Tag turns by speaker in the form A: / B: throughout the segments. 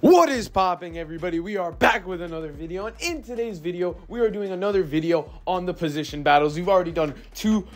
A: What is popping, everybody? We are back with another video, and in today's video, we are doing another video on the position battles. We've already done two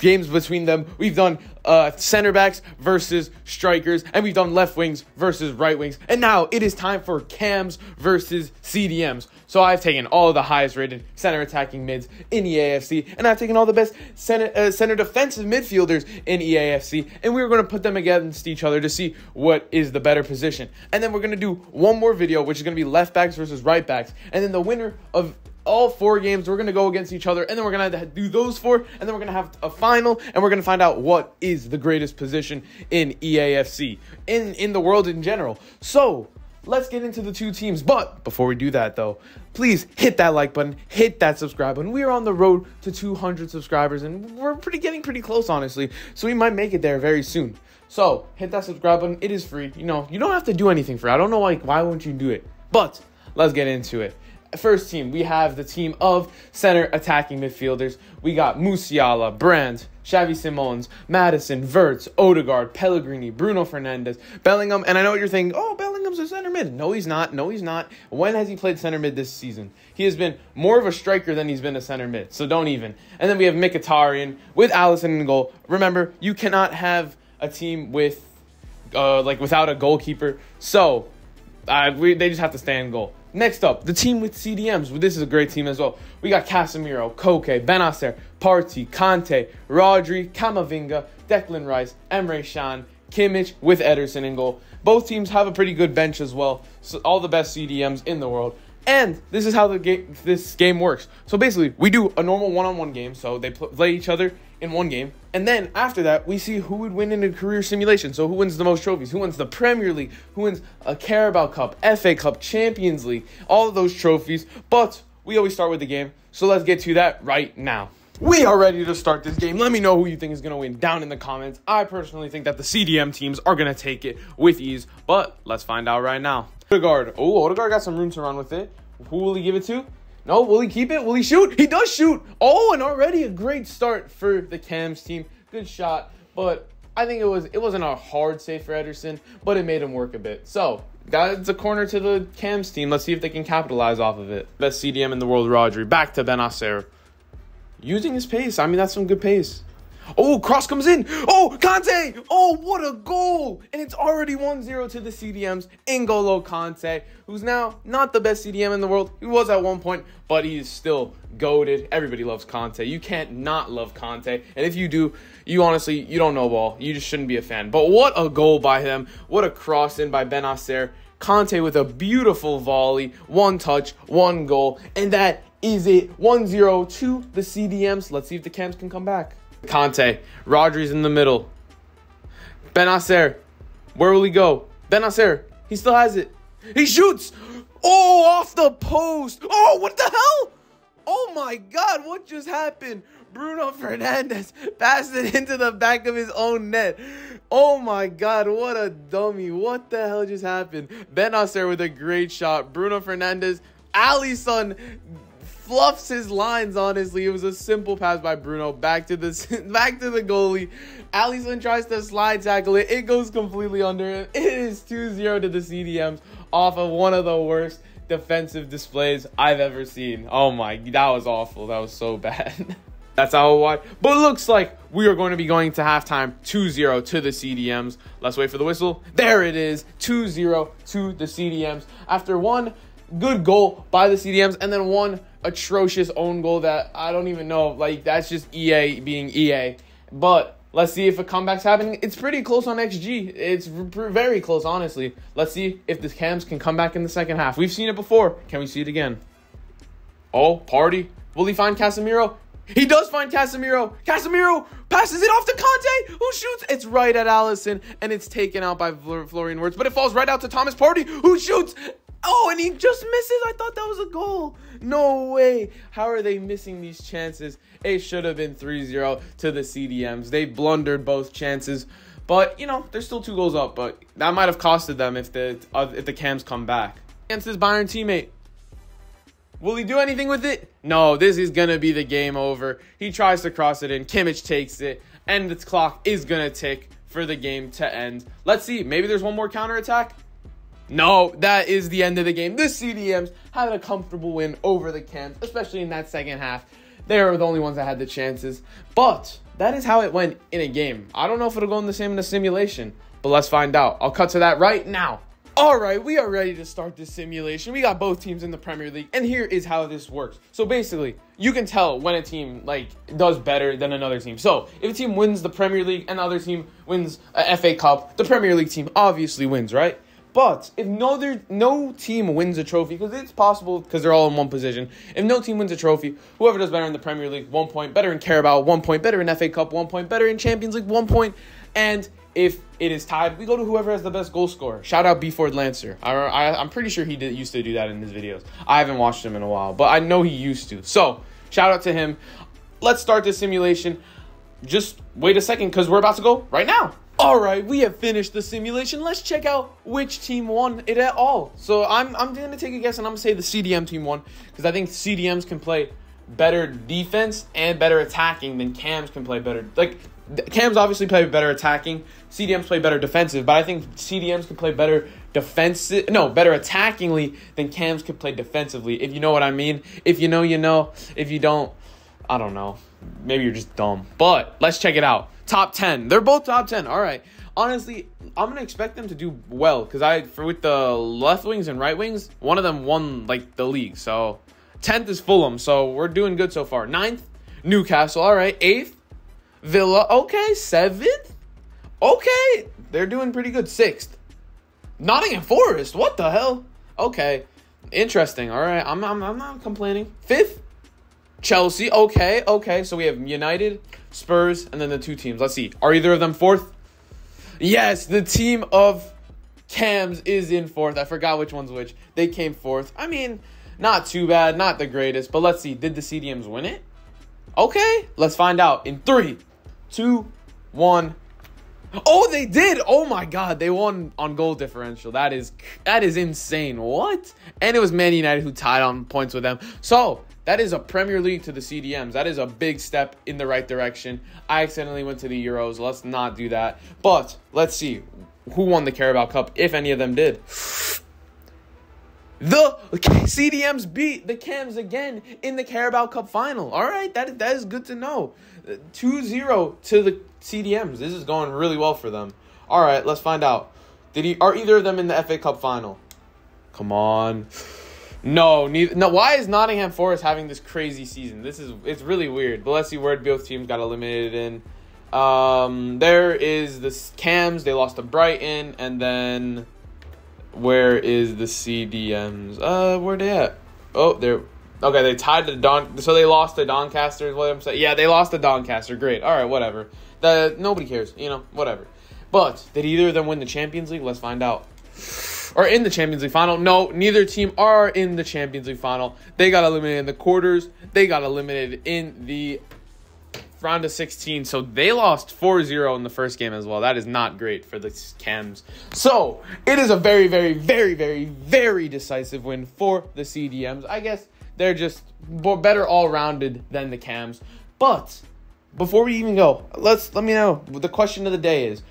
A: games between them. We've done uh, center backs versus strikers, and we've done left wings versus right wings. And now it is time for cams versus CDMs. So I've taken all the highest rated center attacking mids in EAFC, and I've taken all the best center, uh, center defensive midfielders in EAFC, and we're going to put them against each other to see what is the better position. And then we're going to do one more video, which is going to be left backs versus right backs, and then the winner of all four games. We're gonna go against each other, and then we're gonna do those four, and then we're gonna have a final, and we're gonna find out what is the greatest position in EAFC in in the world in general. So let's get into the two teams. But before we do that, though, please hit that like button, hit that subscribe button. We are on the road to 200 subscribers, and we're pretty getting pretty close, honestly. So we might make it there very soon. So hit that subscribe button. It is free. You know, you don't have to do anything for it. I don't know like why won't you do it? But let's get into it first team, we have the team of center attacking midfielders. We got Musiala, Brandt, Xavi Simons, Maddison, Wirtz, Odegaard, Pellegrini, Bruno Fernandes, Bellingham. And I know what you're thinking, oh, Bellingham's a center mid. No, he's not. No, he's not. When has he played center mid this season? He has been more of a striker than he's been a center mid. So don't even. And then we have Mkhitaryan with Alisson in goal. Remember, you cannot have a team with, uh, like, without a goalkeeper. So, uh, we, they just have to stay in goal. Next up, the team with CDMs. This is a great team as well. We got Casemiro, Koke, Bennacer, Partey, Kante, Rodri, Camavinga, Declan Rice, Emre Can, Kimmich with Ederson in goal. Both teams have a pretty good bench as well. So all the best CDMs in the world. And this is how the game this game works. So basically, we do a normal one-on-one game. So they play each other in one game, and then after that, we see who would win in a career simulation. So who wins the most trophies? Who wins the Premier League? Who wins a Carabao Cup, FA Cup, Champions League? All of those trophies. But we always start with the game. So let's get to that right now. We are ready to start this game. Let me know who you think is going to win down in the comments. I personally think that the CDM teams are going to take it with ease, but let's find out right now. Odegaard. Oh, Odegaard got some room to run with it. Who will he give it to? No, will he keep it? Will he shoot? He does shoot. Oh, and already a great start for the Cams team. Good shot, but I think it was it wasn't a hard save for Ederson, but it made him work a bit. So that's a corner to the Cams team. Let's see if they can capitalize off of it. Best CDM in the world, Rodri. Back to Bennacer. Using his pace. I mean, that's some good pace. Oh, cross comes in. Oh, Kante. Oh, what a goal. And it's already 1-0 to the CDMs. N'Golo Kante, who's now not the best CDM in the world. He was at one point, but he's still goaded. Everybody loves Kante. You can't not love Kante. And if you do, you honestly, you don't know ball. You just shouldn't be a fan. But what a goal by him. What a cross in by Bennacer. Kante with a beautiful volley. One touch, one goal. And that is it. 1-0 to the CDMs. Let's see if the Cams can come back. Kante. Rodri's in the middle. Bennacer. Where will he go? Bennacer. He still has it. He shoots. Oh, off the post. Oh, what the hell? Oh my God, what just happened? Bruno Fernandes passed it into the back of his own net. Oh my God, what a dummy. What the hell just happened? Bennacer with a great shot. Bruno Fernandes, Alisson fluffs his lines. Honestly, it was a simple pass by Bruno back to the back to the goalie. Alisson tries to slide tackle it. It goes completely under him. It is 2-0 to the CDMs off of one of the worst defensive displays I've ever seen. Oh my, that was awful. That was so bad. That's how it. But it looks like we are going to be going to halftime 2-0 to the CDMs. Let's wait for the whistle. There it is. 2-0 to the CDMs. After one good goal by the CDMs and then one atrocious own goal that I don't even know. Like that's just EA being EA. But let's see if a comeback's happening. It's pretty close on XG. It's very close, honestly. Let's see if the Cams can come back in the second half. We've seen it before. Can we see it again? Oh, Partey. Will he find Casemiro? He does find Casemiro. Casemiro passes it off to Kante, who shoots. It's right at Alisson, and it's taken out by Florian Wirtz, but it falls right out to Thomas Partey, who shoots. Oh, and he just misses. I thought that was a goal. No way. How are they missing these chances? It should have been 3 0 to the CDMs. They blundered both chances. But, you know, they're still two goals up. But that might have costed them if the, uh, if the Cams come back. Against his Bayern teammate. Will he do anything with it? No, this is going to be the game over. He tries to cross it in. Kimmich takes it. And the clock is going to tick for the game to end. Let's see. Maybe there's one more counter attack. No, that is the end of the game. The CDMs had a comfortable win over the Cams, especially in that second half. They were the only ones that had the chances. But that is how it went in a game. I don't know if it'll go in the same in a simulation, but let's find out. I'll cut to that right now. All right, we are ready to start this simulation. We got both teams in the Premier League, and here is how this works. So basically, you can tell when a team like does better than another team. So if a team wins the Premier League and another team wins a FA Cup, the Premier League team obviously wins, right? But if no there, no team wins a trophy, because it's possible because they're all in one position. If no team wins a trophy, whoever does better in the Premier League, one point, better in Carabao, one point, better in FA Cup, one point, better in Champions League, one point. and if it is tied, we go to whoever has the best goal scorer. Shout out B Ford Lancer. I, I, am pretty sure he did, used to do that in his videos. I haven't watched him in a while, but I know he used to. So shout out to him. Let's start this simulation. Just wait a second because we're about to go right now. All right, we have finished the simulation. Let's check out which team won it at all. So I'm I'm gonna take a guess and I'm gonna say the CDM team won because I think CDMs can play better defense and better attacking than Cams can play better. Like Cams obviously play better attacking. CDMs play better defensive, but I think CDMs can play better defensive. No, better attackingly than Cams can play defensively. If you know what I mean. If you know, you know. If you don't, I don't know. Maybe you're just dumb. But let's check it out top 10. They're both top 10. All right. Honestly, I'm going to expect them to do well cuz I for with the left wings and right wings, one of them won like the league. So, 10th is Fulham. So, we're doing good so far. 9th, Newcastle. All right. 8th, Villa. Okay, 7th. Okay, they're doing pretty good. 6th. Nottingham Forest. What the hell? Okay. Interesting. All right. I'm I'm, I'm not complaining. 5th, Chelsea. Okay, okay. So we have United, Spurs, and then the two teams. Let's see. Are either of them fourth? Yes, the team of Cams is in fourth. I forgot which one's which. They came fourth. I mean, not too bad, not the greatest, but let's see. Did the CDMs win it? Okay, let's find out in three, two, one. Oh, they did! Oh my God, they won on goal differential. That is that is insane. What? And it was Man United who tied on points with them. So that is a Premier League to the CDMs. That is a big step in the right direction. I accidentally went to the Euros. Let's not do that. But let's see who won the Carabao Cup, if any of them did. The CDMs beat the Cams again in the Carabao Cup final. All right, that, that is good to know. 2 0 to the CDMs. This is going really well for them. All right, let's find out. Did he are either of them in the FA Cup final? Come on. No, neither. No, why is Nottingham Forest having this crazy season? This is it's really weird. But let's see where both teams got eliminated in. Um, there is the Cams. They lost to Brighton, and then where is the CDMs? Uh, where they at? Oh, they're okay. They tied to the Don. So they lost to Doncaster. Is what I'm saying. Yeah, they lost to Doncaster. Great. All right, whatever. The nobody cares. You know, whatever. But did either of them win the Champions League? Let's find out are in the Champions League final. No, neither team are in the Champions League final. They got eliminated in the quarters. They got eliminated in the round of 16. So they lost 4-0 in the first game as well. That is not great for the Cams. So it is a very, very, very, very, very decisive win for the CDMs. I guess they're just better all rounded than the Cams. But before we even go, let's let me know. The question of the day is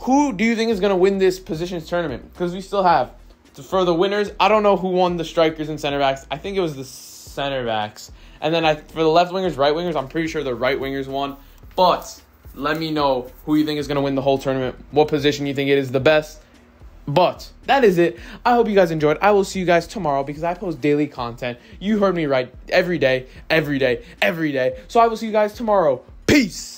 A: who do you think is going to win this positions tournament? Because we still have for the winners. I don't know who won the strikers and center backs. I think it was the center backs. And then I for the left wingers, right wingers, I'm pretty sure the right wingers won. But let me know who you think is going to win the whole tournament. What position you think it is the best. But that is it. I hope you guys enjoyed. I will see you guys tomorrow because I post daily content. You heard me right every day, every day, every day. So I will see you guys tomorrow. Peace.